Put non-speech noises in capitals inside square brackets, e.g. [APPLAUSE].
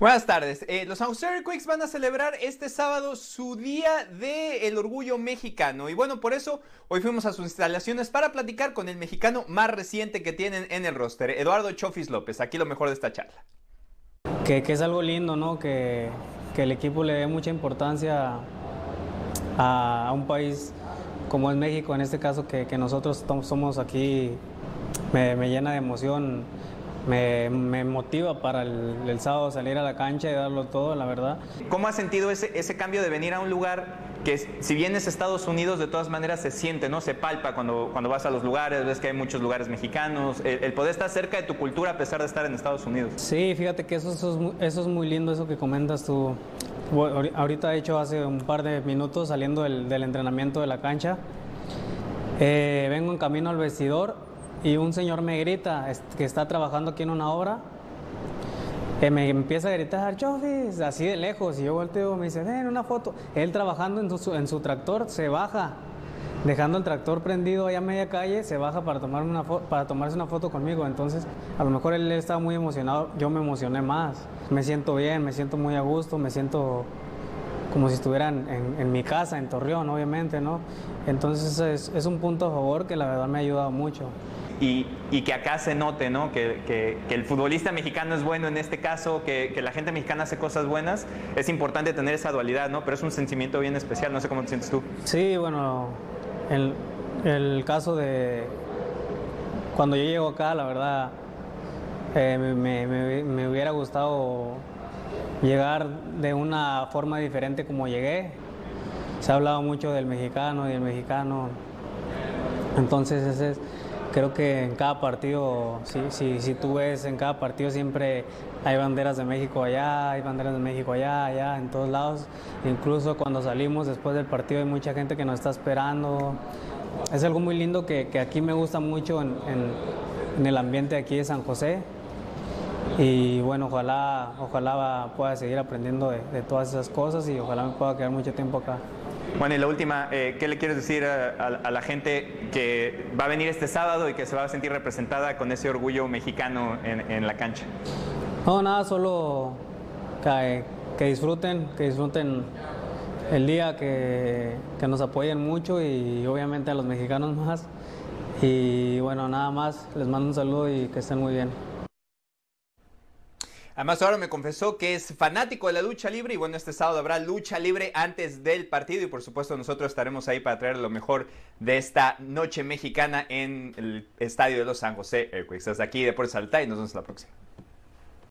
Buenas tardes. Eh, los Earthquakes van a celebrar este sábado su Día del Orgullo Mexicano. Y bueno, por eso hoy fuimos a sus instalaciones para platicar con el mexicano más reciente que tienen en el roster, Eduardo Chofis López. Aquí lo mejor de esta charla. Que, es algo lindo, ¿no? Que, el equipo le dé mucha importancia a, un país como es México, en este caso que, nosotros somos aquí, me llena de emoción me, motiva para el, sábado salir a la cancha y darlo todo, la verdad. ¿Cómo has sentido ese, ese cambio de venir a un lugar que si bien es Estados Unidos, de todas maneras se siente, ¿no? Se palpa cuando, cuando vas a los lugares, ves que hay muchos lugares mexicanos, el, poder estar cerca de tu cultura a pesar de estar en Estados Unidos. Sí, fíjate que eso, eso, es, muy lindo, eso que comentas tú. Ahorita, he hecho, hace un par de minutos saliendo del, entrenamiento de la cancha, eh, vengo en camino al vestidor y un señor me grita que está trabajando aquí en una obra. Eh, me empieza a gritar, Chofis, así de lejos. Y yo volteo, me dice, ven una foto. Él trabajando en su, en su tractor se baja, dejando el tractor prendido allá a media calle, se baja para, tomar una para tomarse una foto conmigo. Entonces, a lo mejor él estaba muy emocionado, yo me emocioné más. Me siento bien, me siento muy a gusto, me siento como si estuvieran en, mi casa, en Torreón, obviamente, ¿no? Entonces es, es un punto a favor que la verdad me ha ayudado mucho y, que acá se note, ¿no? Que, el futbolista mexicano es bueno en este caso, que, la gente mexicana hace cosas buenas, es importante tener esa dualidad, ¿no? Pero es un sentimiento bien especial, no sé cómo te sientes tú. Sí, bueno, el, el caso de cuando yo llego acá, la verdad, eh, me, me hubiera gustado llegar de una forma diferente como llegué. Se ha hablado mucho del mexicano y del mexicano. Entonces ese es creo que en cada partido, si, si, tú ves, en cada partido siempre hay banderas de México allá, hay banderas de México allá, allá, en todos lados. Incluso cuando salimos después del partido hay mucha gente que nos está esperando. Es algo muy lindo que, aquí me gusta mucho en, el ambiente aquí de San José. Y bueno, ojalá, ojalá pueda seguir aprendiendo de todas esas cosas y ojalá me pueda quedar mucho tiempo acá. Bueno, y la última, eh, ¿qué le quieres decir a, la gente que va a venir este sábado y que se va a sentir representada con ese orgullo mexicano en, la cancha? No, nada, solo que, disfruten, que disfruten el día, que, que nos apoyen mucho y obviamente a los mexicanos [LAUGHS] más. Y bueno, nada más, les mando un saludo y que estén muy bien. Además, ahora me confesó que es fanático de la lucha libre y bueno, este sábado habrá lucha libre antes del partido y por supuesto nosotros estaremos ahí para traer lo mejor de esta noche mexicana en el estadio de los San José Airways. Hasta aquí, Deportes Alta y nos vemos la próxima.